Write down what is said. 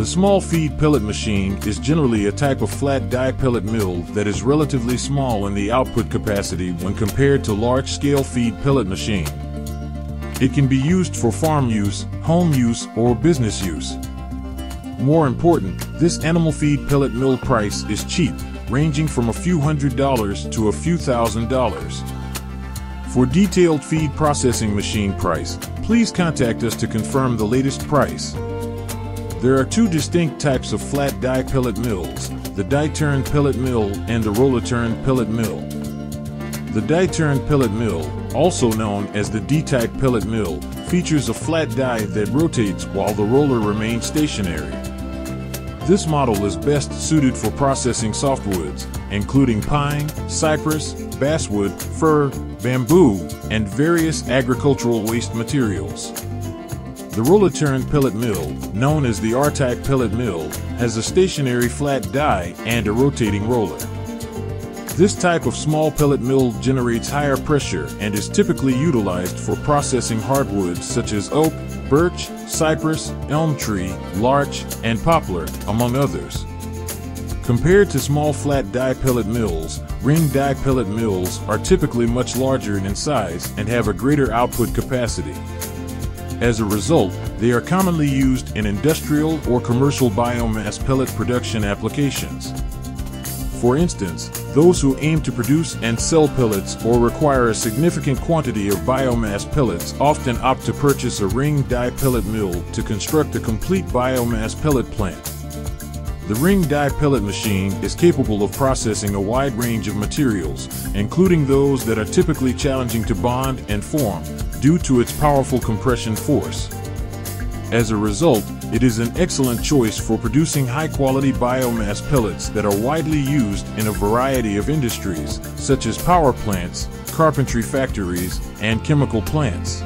The small feed pellet machine is generally a type of flat die pellet mill that is relatively small in the output capacity when compared to large-scale feed pellet machine. It can be used for farm use, home use, or business use. More important, this animal feed pellet mill price is cheap, ranging from a few hundred dollars to a few thousand dollars. For detailed feed processing machine price, please contact us to confirm the latest price. There are two distinct types of flat die pellet mills, the die turn pellet mill and the roller turn pellet mill. The die turn pellet mill, also known as the D-type pellet mill, features a flat die that rotates while the roller remains stationary. This model is best suited for processing softwoods, including pine, cypress, basswood, fir, bamboo, and various agricultural waste materials. The roller turn pellet mill, known as the R-type pellet mill, has a stationary flat die and a rotating roller. This type of small pellet mill generates higher pressure and is typically utilized for processing hardwoods such as oak, birch, cypress, elm tree, larch, and poplar, among others. Compared to small flat die pellet mills, ring die pellet mills are typically much larger in size and have a greater output capacity. As a result, they are commonly used in industrial or commercial biomass pellet production applications. For instance, those who aim to produce and sell pellets or require a significant quantity of biomass pellets often opt to purchase a ring die pellet mill to construct a complete biomass pellet plant. The ring die pellet machine is capable of processing a wide range of materials, including those that are typically challenging to bond and form, due to its powerful compression force. As a result, it is an excellent choice for producing high-quality biomass pellets that are widely used in a variety of industries, such as power plants, carpentry factories, and chemical plants.